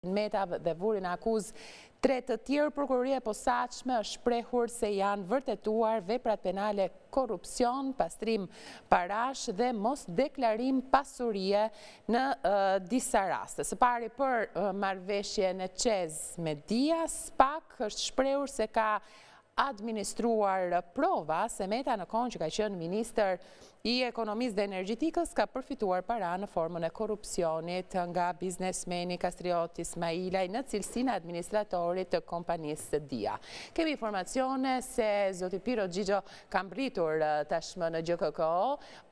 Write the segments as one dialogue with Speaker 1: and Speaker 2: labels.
Speaker 1: Meta dhe vuri nën akuzë tre të tjerë prokuroria e posaçme është shprehur se janë vërtetuar veprat penale korrupsion, pastrim parash dhe mosdeklarim pasurie në disa raste. Së pari për marrëveshjen CEZ me DIA, SPAK është shprehur se ka administruar prova se Meta në kohën që ka qenë ministër i ekonomisë dhe energjetikës ka përfituar para në formën e korrupsionit nga biznesmeni Kastriot Ismailaj në cilësinë e administratorit të kompanisë së DIA. Kemi informacione se zoti Piro Xhixho ka mbërritur tashmë në GJKKO,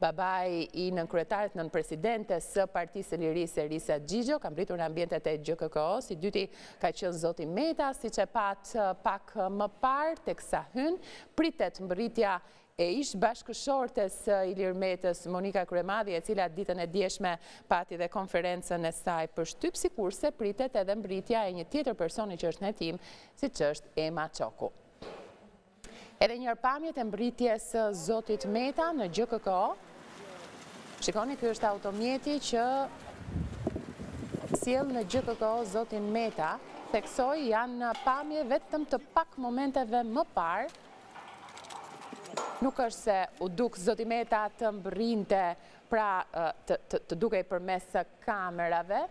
Speaker 1: babai i nënkryetares nënpresidentes së Partisë së Lirisë Erisa Xhixho, ka mbërritur në ambientet e GJKKO, i dyti Ka qenë zoti Meta, siç e patë pak më parë, teksa hyn, pritet mbërritja e ish-bashkëshortes së Ilir Metës, Monika Kryemadhi, e cila ditën e djeshme pati dhe konferencën e saj për shtyp, sikurse pritet edhe mbërritja e një tjetër personi që është në hetim, siç është Ema Çoku. Edhe një herë pamjet e mbërritjes së zotit Meta në GJKKO. Shikoni, ky është automjeti që sjell në GJKKO zotin Meta. Theksoj, janë pamje vetëm të pak momenteve më parë. Nuk është se u duk zoti Meta të mbërrinte, pra të dukej përmes kamerave.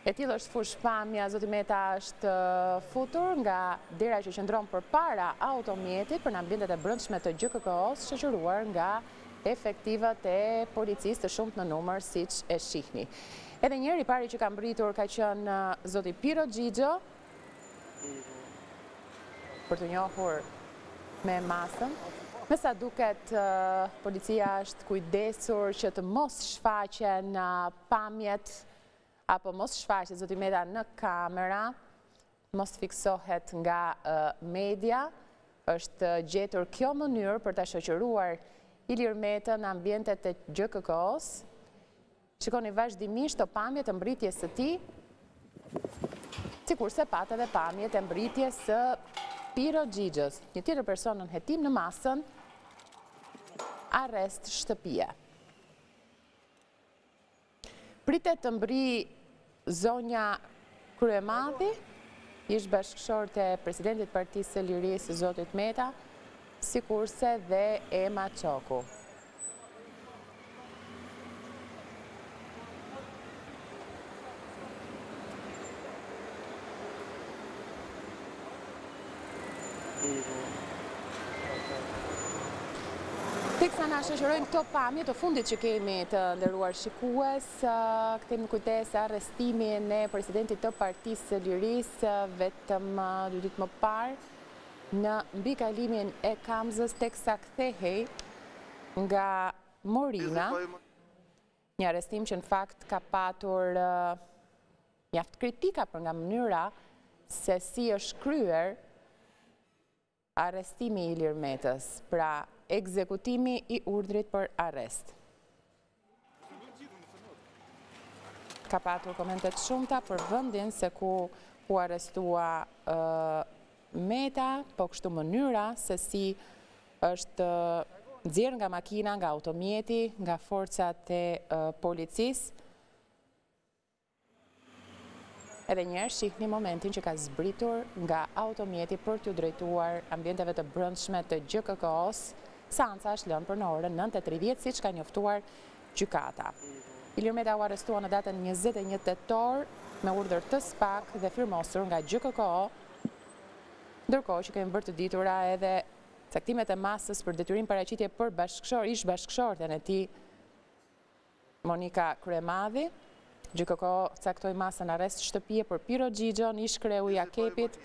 Speaker 1: E tillë është fushëpamja, zoti Meta është futur nga dera që qëndron përpara automjetit për në ambientet e brendshme të GJKKO-së, shoqëruar nga efektivët e policisë të shumtë në numër, siç e shihni. Edhe një herë i pari që ka mbërritur ka qenë zoti Piro Xhixho për t'u njohur me masën. Me sa duket, policia është kujdesur që të mos shfaqen pamjet apo mos shfaqet zoti Meta në kamera, mos fiksohet nga media, është gjetur kjo mënyrë për ta shoqëruar Ilir Metën në ambientet e GJKKO-së. Shikoni vazhdimisht këto pamjet të mbërritjes së tij, sikurse patë dhe pamjet e mbërritjes së Piro Xhixhos, një tjetër person nën hetim në masën arrest shtëpie. Pritet të mbërrijë zonja Kryemadhi, ish-bashkëshorte e presidentit të Partisë së Lirisë zotit Meta, sikurse dhe Ema Çoku. Teksa na shoqërojnë këto pamje të fundit që kemi të nderuar shikues, kthejmë në kujtesë arrestimin e presidentit të Partisë së Lirisë vetëm dy ditë më parë në mbikalimin e Kamzës teksa kthehej nga Morina. Një arrestim që në fakt ka patur mjaft kritika për nga mënyra se si është kryer arrestimi i Ilir Metës, pra ekzekutimi i urdhrit për arrest. Ka patur komente të shumta për vendin se ku u arrestua Meta, po kështu mënyra se si është nxjerrë nga makina, nga automjeti, nga forcat e policisë, edhe njëherë shihni momentin që ka zbritur nga automjeti për t'iu drejtuar ambienteve të brendshme të GJKKO-së, seanca është lënë për në orën 9.30, siç ka njoftuar gjykata. Ilir Meta u arrestua në datën 21 tetor me urdhër të SPAK dhe firmosur nga GJKKO Ndërkohë që kemi bërë të ditura edhe caktimet e masës për detyrim paraqitje për bashkëshor, ish bashkëshorten e tij, Monika Kryemadhi, GJKKO caktoi masën arrest shtëpie për Pirro Xhixhon, ish kreu i AKEP-it,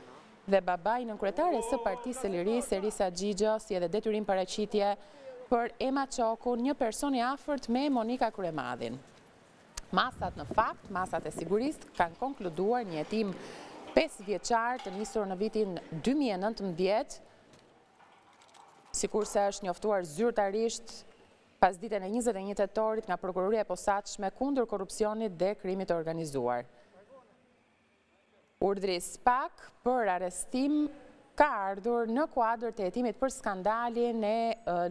Speaker 1: dhe babai i nënkryetares së Partisë së Lirisë, Erisa Xhixho, si edhe detyrim paraqitje për Ema Çokun, një person i afërt me Monika Kryemadhin. Masat në fakt, masat e sigurisë kanë konkluduar një hetim pesë vjeçar të nisur në vitin dy mijë e nëntëmbëdhjetë, sikurse është njoftuar zyrtarisht pasditen e njëzet e një tetorit nga Prokuroria e Posaçme kundër Korrupsionit dhe Krimit të Organizuar. Urdhri i SPAK për arrestim ka ardhur në kuadër të hetimit për skandalin e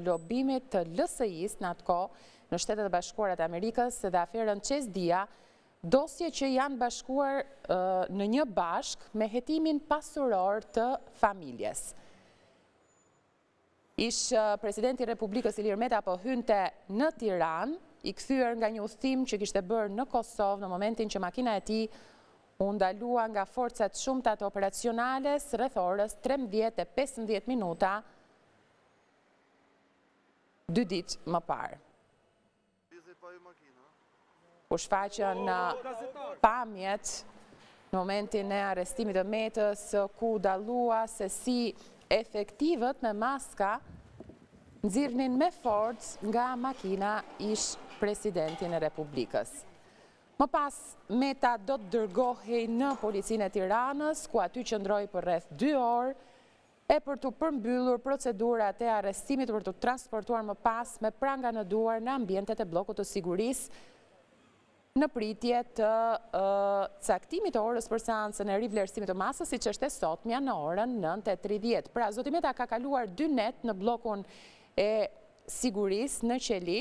Speaker 1: lobimit të LSI-së në atë kohë në Shtetet e Bashkuara të Amerikës dhe aferën CEZ-DIA, dosje që janë bashkuar në një bashkë me hetimin pasuror të familjes. Ish presidenti i Republikës Ilir Meta po hynte në Tiranë, i kthyer nga një udhëtim që kishte bërë në Kosovë në momentin që makina e tij u ndalua nga forcat e shumta të operacionales rreth orës trembëdhjetë e pesëmbëdhjetë minuta dy ditë më parë. u shfaqën pamjet në momentin e arrestimit të Metës, ku dallohej se si efektivët me maska nxirrnin me forcë nga makina ish presidentin e Republikës. Më pas, Meta do të dërgohej në policinë e Tiranës, ku aty qëndroi për rreth 2 orë, e për t'u përmbyllur procedurat e arrestimit për t'u transportuar më pas me pranga në duar në ambientet e bllokut të sigurisë në pritje të caktimit të orës për seancën e rivlerësimit të masës siç është e sotmja në orën 9:30. Pra zoti Meta ka kaluar dy net në bllokun e sigurisë në qeli.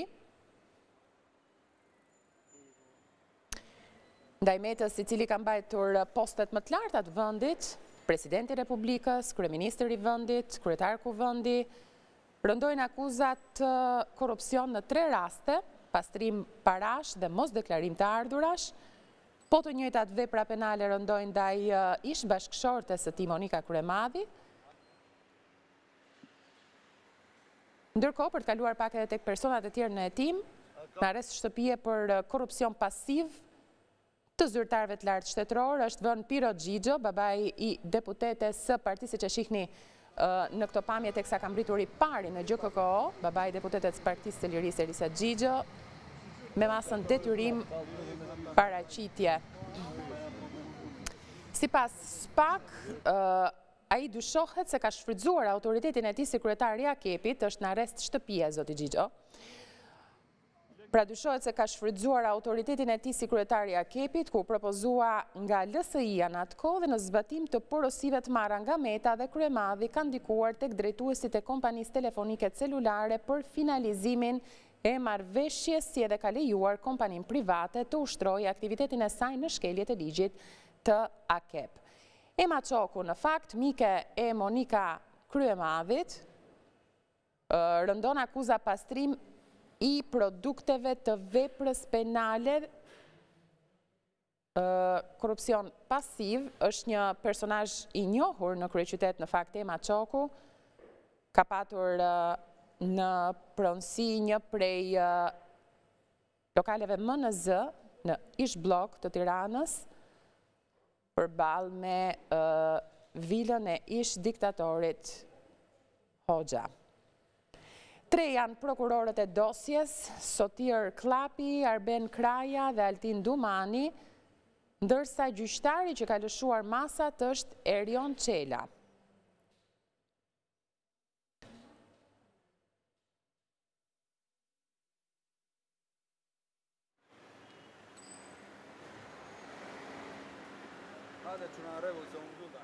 Speaker 1: Ndaj Metës, i cili ka mbajtur postet më të larta të vendit, presidenti i Republikës, kryeministri i vendit, kryetar kuvendi, rëndojnë akuzat korrupsion në tre raste, pastrim parash dhe mosdeklarim të ardhurash. Po të njëjtat vepra penale rëndojnë ndaj ish bashkëshortes së tij Monika Kryemadhi. Ndërkohë, për të kaluar pak edhe tek personat e tjerë në hetim, në arrest shtëpie për korrupsion pasiv të zyrtarëve të lartë shtetërorë është vënë Pirro Xhixho, babai i deputetes së partisë siç e shihni në këto pamje teksa ka mbërritur i pari në GJKKO, babai i deputetes së Partisë së Lirisë Erisa Xhixho me masën detyrim paraqitje. Sipas SPAK, Ai dyshohet se ka shfrytëzuar autoritetin e tij si kryetar i AKEP-it, është në arrest shtëpie zoti Xhixho. Pra dyshohet se ka shfrytëzuar autoritetin e tij si kryetar i AKEP-it, ku u propozua nga LSI-ja në atë kohë dhe në zbatim të porosive të marra nga Meta dhe Kryemadhi ka ndikuar tek drejtuesit e kompanisë telefonike celulare për finalizimin e marrëveshjes si edhe ka lejuar kompaninë private të ushtrojë aktivitetin e saj në shkelje të ligjit të AKEP. Ema Çoku, në fakt, mike e Monika Kryemadhit, rëndon akuza pastrim i produkteve të veprës penale Korrupsion pasiv, është një personazh i njohur në kryeqytet, në fakt, Ema Çoku, ka patur në pronësi një prej lokaleve më në zë, në ish Bllok të Tiranës, Përballë me vilën e ish-diktatorit Hoxha. Tre janë prokurorët e dosjes, Sotir Kllapi, Arben Kraja dhe Altin Dumani, ndërsa gjyqtari që ka lëshuar masat është Erion Çela.
Speaker 2: Hajde që në regu se unë gjuta.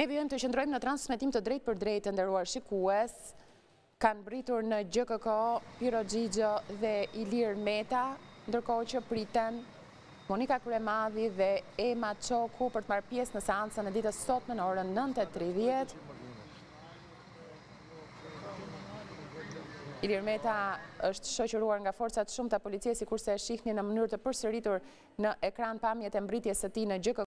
Speaker 1: Ne vijojmë të qëndrojmë në transmetim të drejtpërdrejtë të nderuar shikues. kanë mbërritur në GJKKO Pirro Xhixho dhe Ilir Meta, ndërkohë që priten Monika Kryemadhi dhe Ema Çoku për të marrë pjesë në seancën e ditës së sotme në orën 9:30. Ilir Meta është shoqëruar nga forca të shumta policie, sikurse e shihni në mënyrë të përsëritur në ekran pamjet e mbërritjes së tij në GJKKO.